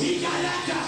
He got that